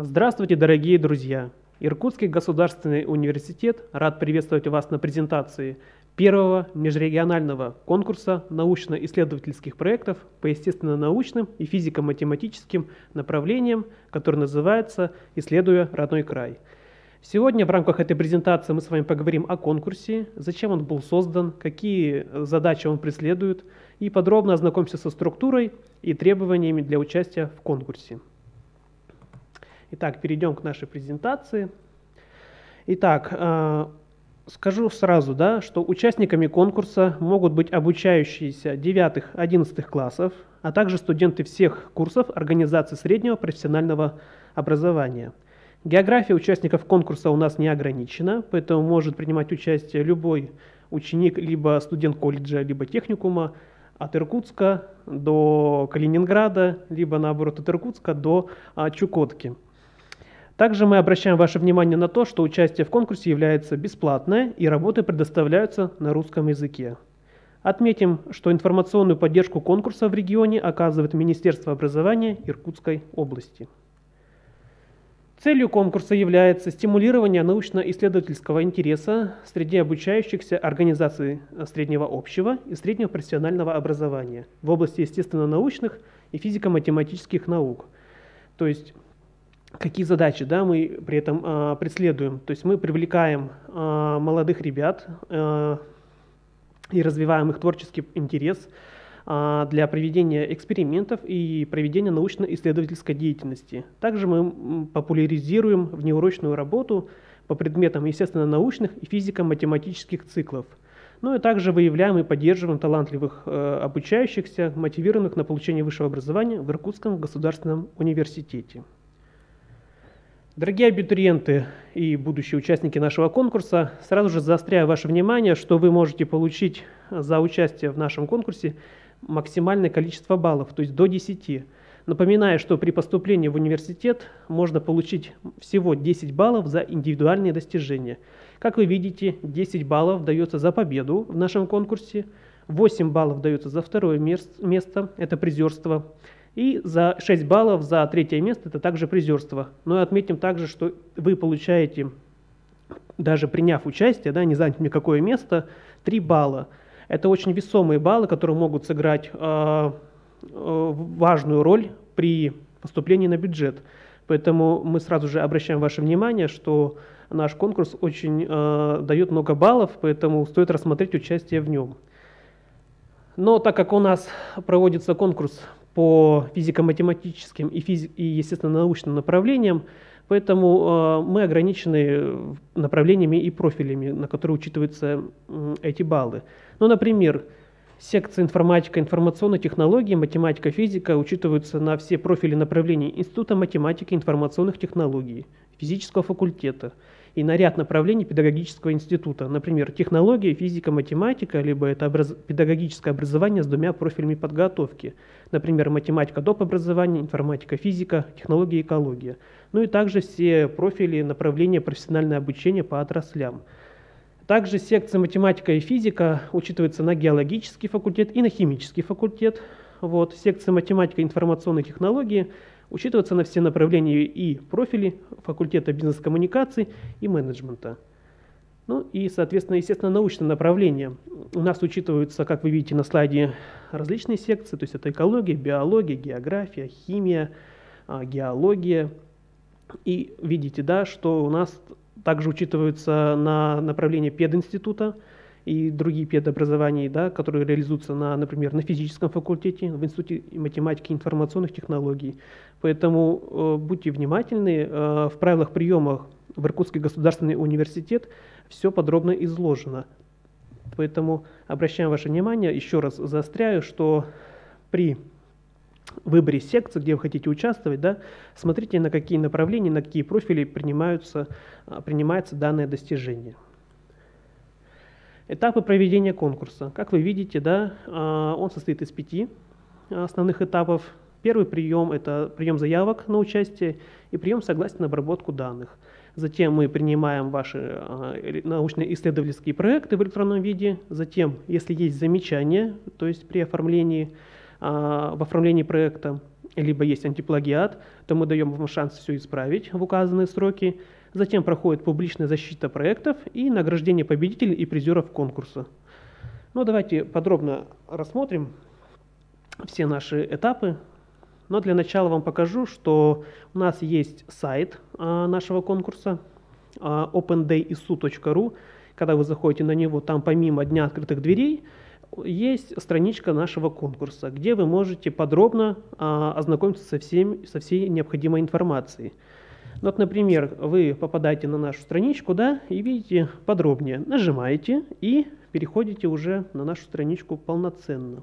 Здравствуйте, дорогие друзья! Иркутский государственный университет рад приветствовать вас на презентации первого межрегионального конкурса научно-исследовательских проектов по естественно-научным и физико-математическим направлениям, который называется «Исследуя родной край». Сегодня в рамках этой презентации мы с вами поговорим о конкурсе, зачем он был создан, какие задачи он преследует, и подробно ознакомимся со структурой и требованиями для участия в конкурсе. Итак, перейдем к нашей презентации. Итак, э, скажу сразу, да, что участниками конкурса могут быть обучающиеся 9-11 классов, а также студенты всех курсов организации среднего профессионального образования. География участников конкурса у нас не ограничена, поэтому может принимать участие любой ученик, либо студент колледжа, либо техникума, от Иркутска до Калининграда, либо наоборот от Иркутска до а, Чукотки. Также мы обращаем ваше внимание на то, что участие в конкурсе является бесплатное и работы предоставляются на русском языке. Отметим, что информационную поддержку конкурса в регионе оказывает Министерство образования Иркутской области. Целью конкурса является стимулирование научно-исследовательского интереса среди обучающихся организаций среднего общего и среднего профессионального образования в области естественно-научных и физико-математических наук. То есть какие задачи да, мы при этом э, преследуем. То есть мы привлекаем э, молодых ребят э, и развиваем их творческий интерес для проведения экспериментов и проведения научно-исследовательской деятельности. Также мы популяризируем внеурочную работу по предметам естественно-научных и физико-математических циклов. Ну и также выявляем и поддерживаем талантливых э, обучающихся, мотивированных на получение высшего образования в Иркутском государственном университете. Дорогие абитуриенты и будущие участники нашего конкурса, сразу же заостряю ваше внимание, что вы можете получить за участие в нашем конкурсе максимальное количество баллов, то есть до 10. Напоминаю, что при поступлении в университет можно получить всего 10 баллов за индивидуальные достижения. Как вы видите, 10 баллов дается за победу в нашем конкурсе, 8 баллов дается за второе место, это призерство, и за 6 баллов за третье место это также призерство. Но отметим также, что вы получаете, даже приняв участие, да, не занять никакое место, 3 балла. Это очень весомые баллы, которые могут сыграть э, важную роль при поступлении на бюджет. Поэтому мы сразу же обращаем ваше внимание, что наш конкурс очень э, дает много баллов, поэтому стоит рассмотреть участие в нем. Но так как у нас проводится конкурс по физико-математическим и, физи- и естественно-научным направлениям, поэтому э, мы ограничены направлениями и профилями, на которые учитываются эти баллы. Ну, например, секция информатика, информационные технологии, математика, физика учитываются на все профили направлений Института математики и информационных технологий, физического факультета – и на ряд направлений педагогического института, например, технология, физика, математика, либо это образ... педагогическое образование с двумя профилями подготовки, например, математика доп. образования, информатика, физика, технология, экология. Ну и также все профили направления профессиональное обучение по отраслям. Также секция математика и физика учитывается на геологический факультет и на химический факультет. Вот. Секция математика и информационные технологии учитываться на все направления и профили факультета бизнес-коммуникаций и менеджмента. Ну и, соответственно, естественно, научное направление. У нас учитываются, как вы видите на слайде, различные секции, то есть это экология, биология, география, химия, а, геология. И видите, да, что у нас также учитываются на направление пединститута, и другие педобразования, да, которые реализуются, на, например, на физическом факультете, в Институте математики и информационных технологий. Поэтому э, будьте внимательны, э, в правилах приема в Иркутский государственный университет все подробно изложено. Поэтому обращаем ваше внимание, еще раз заостряю, что при выборе секции, где вы хотите участвовать, да, смотрите, на какие направления, на какие профили принимаются, принимается данное достижение. Этапы проведения конкурса. Как вы видите, да, а, он состоит из пяти основных этапов. Первый прием – это прием заявок на участие и прием согласия на обработку данных. Затем мы принимаем ваши а, научно-исследовательские проекты в электронном виде. Затем, если есть замечания, то есть при оформлении, а, в оформлении проекта, либо есть антиплагиат, то мы даем вам шанс все исправить в указанные сроки. Затем проходит публичная защита проектов и награждение победителей и призеров конкурса. Ну, давайте подробно рассмотрим все наши этапы. Но для начала вам покажу, что у нас есть сайт а, нашего конкурса а, opendaysu.ru. Когда вы заходите на него, там помимо Дня открытых дверей есть страничка нашего конкурса, где вы можете подробно а, ознакомиться со, всем, со всей необходимой информацией. Вот, например, вы попадаете на нашу страничку, да, и видите подробнее. Нажимаете и переходите уже на нашу страничку полноценно.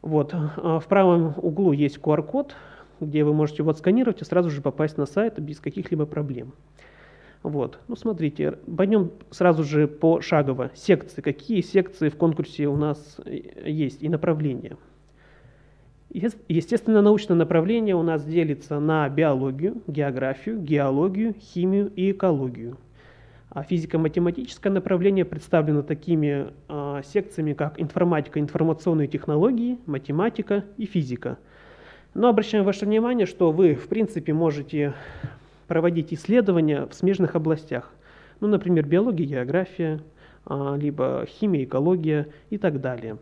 Вот, а, в правом углу есть QR-код, где вы можете его отсканировать и сразу же попасть на сайт без каких-либо проблем. Вот. Ну, смотрите, пойдем сразу же пошагово. Секции. Какие секции в конкурсе у нас э, есть и направления? Естественно, научное направление у нас делится на биологию, географию, геологию, химию и экологию. А физико-математическое направление представлено такими а, секциями, как информатика, информационные технологии, математика и физика. Но обращаем ваше внимание, что вы, в принципе, можете проводить исследования в смежных областях. Ну, например, биология, география, а, либо химия, экология и так далее.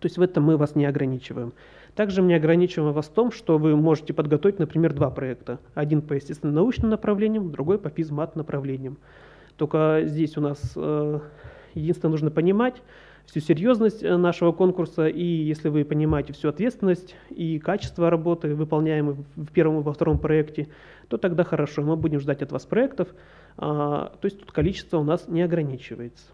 То есть в этом мы вас не ограничиваем. Также мы ограничиваем вас в том, что вы можете подготовить, например, два проекта. Один по естественно-научным направлениям, другой по физмат направлениям. Только здесь у нас э, единственное нужно понимать, всю серьезность э, нашего конкурса, и если вы понимаете всю ответственность и качество работы, выполняемой в первом и во втором проекте, то тогда хорошо, мы будем ждать от вас проектов, а, то есть тут количество у нас не ограничивается.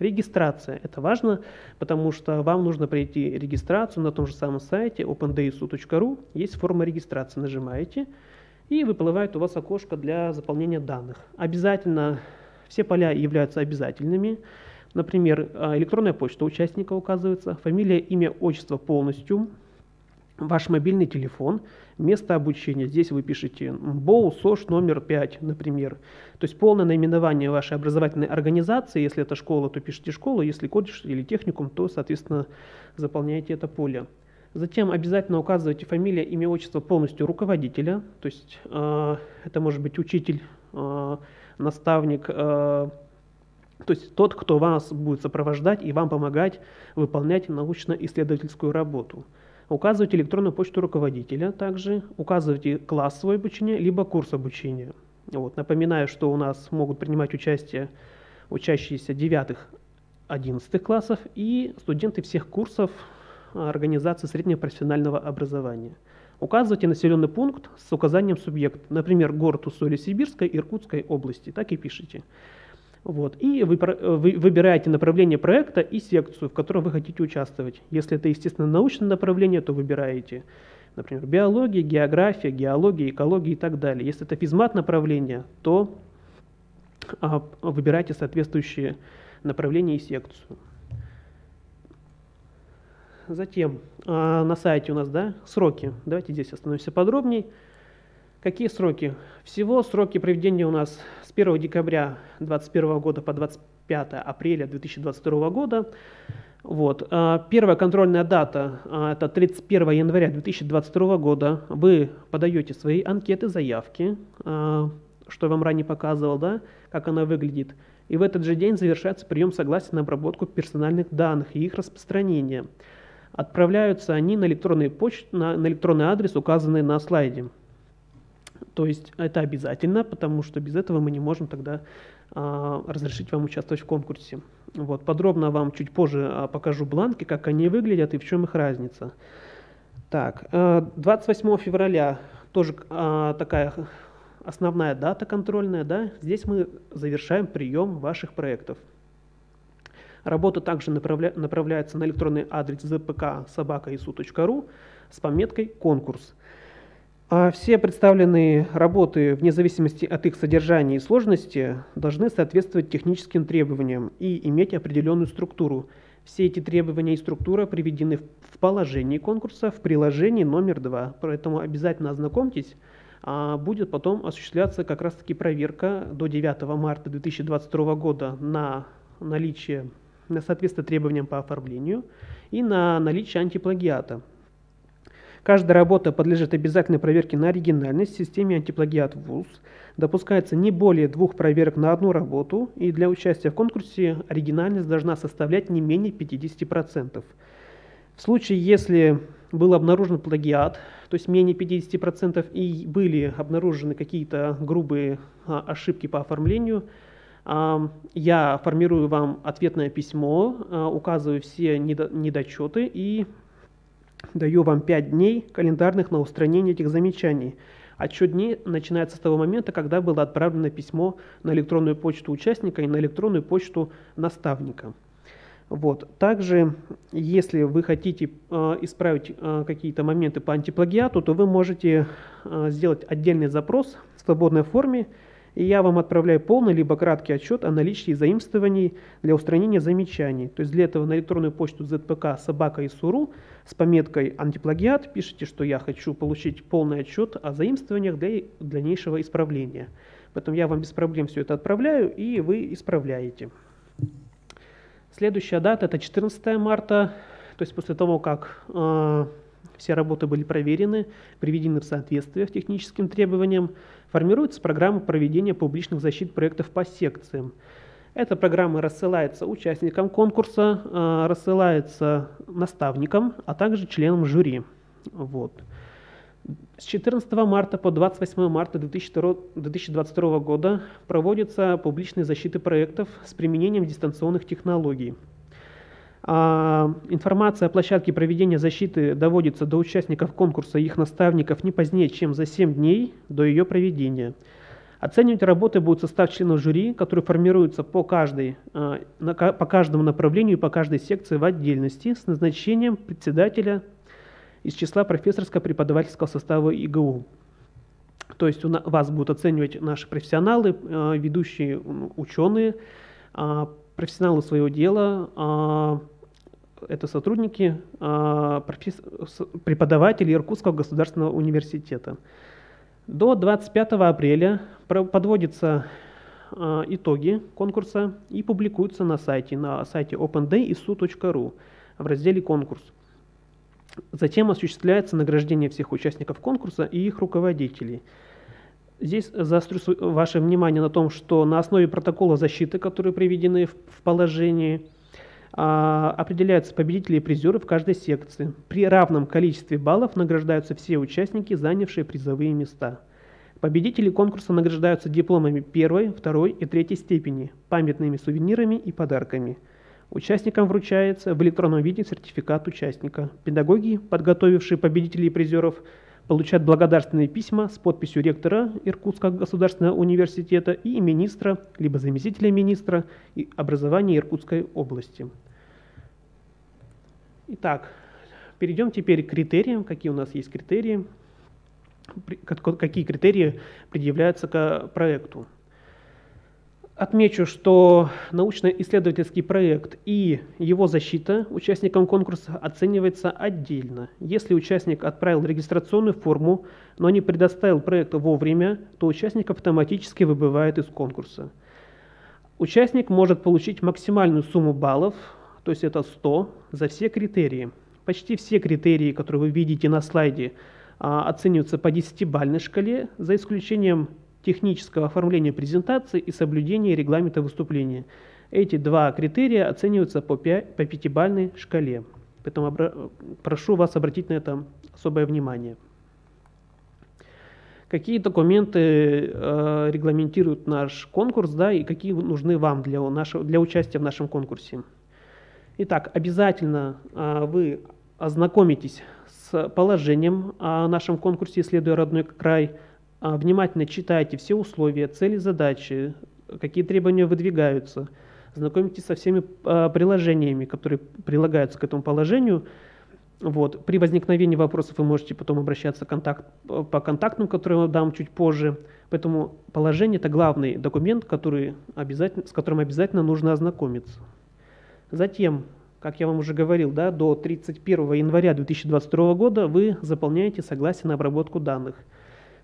Регистрация. Это важно, потому что вам нужно пройти регистрацию на том же самом сайте opendaysu.ru. Есть форма регистрации. Нажимаете, и выплывает у вас окошко для заполнения данных. Обязательно все поля являются обязательными. Например, а, электронная почта участника указывается, фамилия, имя, отчество полностью, ваш мобильный телефон, место обучения. Здесь вы пишете БОУ, СОШ номер 5, например. То есть полное наименование вашей образовательной организации. Если это школа, то пишите школу. Если колледж или техникум, то, соответственно, заполняете это поле. Затем обязательно указывайте фамилия, имя, отчество полностью руководителя. То есть э, это может быть учитель, э, наставник, э, то есть тот, кто вас будет сопровождать и вам помогать выполнять научно-исследовательскую работу. Указывайте электронную почту руководителя, также указывайте класс своего обучения, либо курс обучения. Вот. Напоминаю, что у нас могут принимать участие учащиеся 9-11 классов и студенты всех курсов организации среднего профессионального образования. Указывайте населенный пункт с указанием субъекта, например, город Уссури-Сибирской, Иркутской области, так и пишите. Вот. И вы, вы выбираете направление проекта и секцию, в которой вы хотите участвовать. Если это, естественно, научное направление, то выбираете, например, биология, география, геология, экология и так далее. Если это физмат направление, то а, выбирайте соответствующие направления и секцию. Затем а, на сайте у нас да, сроки. Давайте здесь остановимся подробнее. Какие сроки? Всего сроки проведения у нас с 1 декабря 2021 года по 25 апреля 2022 года. Вот. А, первая контрольная дата а, – это 31 января 2022 года. Вы подаете свои анкеты, заявки, а, что я вам ранее показывал, да, как она выглядит. И в этот же день завершается прием согласия на обработку персональных данных и их распространение. Отправляются они на электронный, почт, на, на электронный адрес, указанный на слайде. То есть это обязательно, потому что без этого мы не можем тогда а, разрешить вам участвовать в конкурсе. Вот, подробно вам чуть позже а, покажу бланки, как они выглядят и в чем их разница. Так, а, 28 февраля тоже а, такая основная дата контрольная, да, здесь мы завершаем прием ваших проектов. Работа также направля, направляется на электронный адрес zpk собака.isu.ru с пометкой «Конкурс». А все представленные работы, вне зависимости от их содержания и сложности, должны соответствовать техническим требованиям и иметь определенную структуру. Все эти требования и структура приведены в положении конкурса в приложении номер два. Поэтому обязательно ознакомьтесь. А будет потом осуществляться как раз-таки проверка до 9 марта 2022 года на наличие, на соответствие требованиям по оформлению и на наличие антиплагиата. Каждая работа подлежит обязательной проверке на оригинальность в системе антиплагиат ВУЗ. Допускается не более двух проверок на одну работу, и для участия в конкурсе оригинальность должна составлять не менее 50%. В случае, если был обнаружен плагиат, то есть менее 50%, и были обнаружены какие-то грубые а, ошибки по оформлению, а, я формирую вам ответное письмо, а, указываю все недочеты и даю вам 5 дней календарных на устранение этих замечаний. Отчет дней начинается с того момента, когда было отправлено письмо на электронную почту участника и на электронную почту наставника. Вот. Также, если вы хотите э, исправить э, какие-то моменты по антиплагиату, то вы можете э, сделать отдельный запрос в свободной форме, и я вам отправляю полный либо краткий отчет о наличии заимствований для устранения замечаний. То есть для этого на электронную почту zpk собака и суру с пометкой антиплагиат пишите, что я хочу получить полный отчет о заимствованиях для дальнейшего исправления. Поэтому я вам без проблем все это отправляю, и вы исправляете. Следующая дата это 14 марта, то есть после того, как э, все работы были проверены, приведены в соответствие с техническим требованиям, формируется программа проведения публичных защит проектов по секциям. Эта программа рассылается участникам конкурса, э, рассылается наставникам, а также членам жюри. Вот. С 14 марта по 28 марта 2022 года проводятся публичные защиты проектов с применением дистанционных технологий. А, информация о площадке проведения защиты доводится до участников конкурса и их наставников не позднее, чем за 7 дней до ее проведения. Оценивать работы будет состав членов жюри, который формируется по, каждой, а, по каждому направлению и по каждой секции в отдельности с назначением председателя из числа профессорско-преподавательского состава ИГУ. То есть у вас будут оценивать наши профессионалы, а, ведущие ученые, профессионалы своего дела, это сотрудники, преподаватели Иркутского государственного университета. До 25 апреля подводятся итоги конкурса и публикуются на сайте, на сайте opendayisu.ru в разделе «Конкурс». Затем осуществляется награждение всех участников конкурса и их руководителей. Здесь заострю ваше внимание на том, что на основе протокола защиты, которые приведены в положении, а, определяются победители и призеры в каждой секции. При равном количестве баллов награждаются все участники, занявшие призовые места. Победители конкурса награждаются дипломами первой, второй и третьей степени, памятными сувенирами и подарками – Участникам вручается в электронном виде сертификат участника. Педагоги, подготовившие победителей и призеров, получают благодарственные письма с подписью ректора Иркутского государственного университета и министра, либо заместителя министра образования Иркутской области. Итак, перейдем теперь к критериям. Какие у нас есть критерии? Какие критерии предъявляются к проекту? Отмечу, что научно-исследовательский проект и его защита участникам конкурса оценивается отдельно. Если участник отправил регистрационную форму, но не предоставил проект вовремя, то участник автоматически выбывает из конкурса. Участник может получить максимальную сумму баллов, то есть это 100, за все критерии. Почти все критерии, которые вы видите на слайде, а, оцениваются по 10-бальной шкале, за исключением технического оформления презентации и соблюдения регламента выступления. Эти два критерия оцениваются по, 5, по пятибалльной шкале. Поэтому прошу вас обратить на это особое внимание. Какие документы э, регламентируют наш конкурс, да, и какие нужны вам для, нашего, для участия в нашем конкурсе? Итак, обязательно э, вы ознакомитесь с положением о нашем конкурсе «Исследуя родной край», внимательно читайте все условия, цели, задачи, какие требования выдвигаются, знакомитесь со всеми а, приложениями, которые прилагаются к этому положению. Вот. При возникновении вопросов вы можете потом обращаться контакт, по контактам, которые я дам чуть позже. Поэтому положение – это главный документ, который обязательно, с которым обязательно нужно ознакомиться. Затем, как я вам уже говорил, да, до 31 января 2022 года вы заполняете согласие на обработку данных –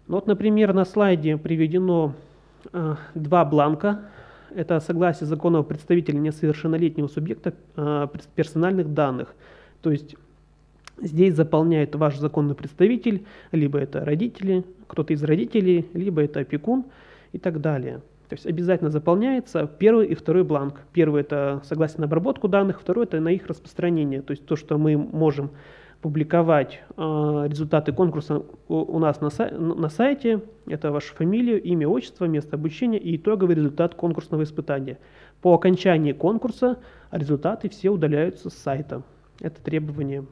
ну вот, например, на слайде приведено э, два бланка. Это согласие законного представителя несовершеннолетнего субъекта э, персональных данных. То есть Здесь заполняет ваш законный представитель, либо это родители, кто-то из родителей, либо это опекун и так далее. То есть обязательно заполняется первый и второй бланк. Первый это согласие на обработку данных, второй это на их распространение. То есть то, что мы можем публиковать э, результаты конкурса у, у нас на, сай, на сайте, это ваша фамилия, имя, отчество, место обучения и итоговый результат конкурсного испытания. По окончании конкурса результаты все удаляются с сайта. Это требование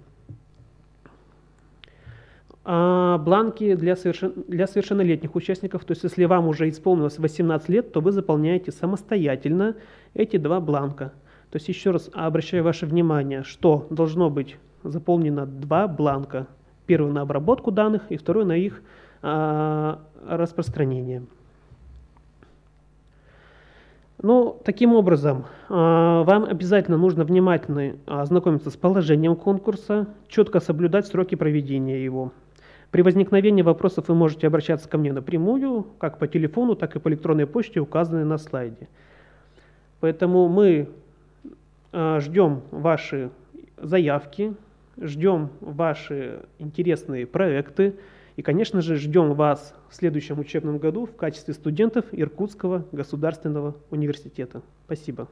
а бланки для, совершен... для совершеннолетних участников, то есть если вам уже исполнилось 18 лет, то вы заполняете самостоятельно эти два бланка. То есть еще раз обращаю ваше внимание, что должно быть заполнено два бланка. Первый на обработку данных и второй на их а, распространение. Ну, таким образом, а, вам обязательно нужно внимательно ознакомиться с положением конкурса, четко соблюдать сроки проведения его. При возникновении вопросов вы можете обращаться ко мне напрямую, как по телефону, так и по электронной почте, указанной на слайде. Поэтому мы ждем ваши заявки, ждем ваши интересные проекты и, конечно же, ждем вас в следующем учебном году в качестве студентов Иркутского государственного университета. Спасибо.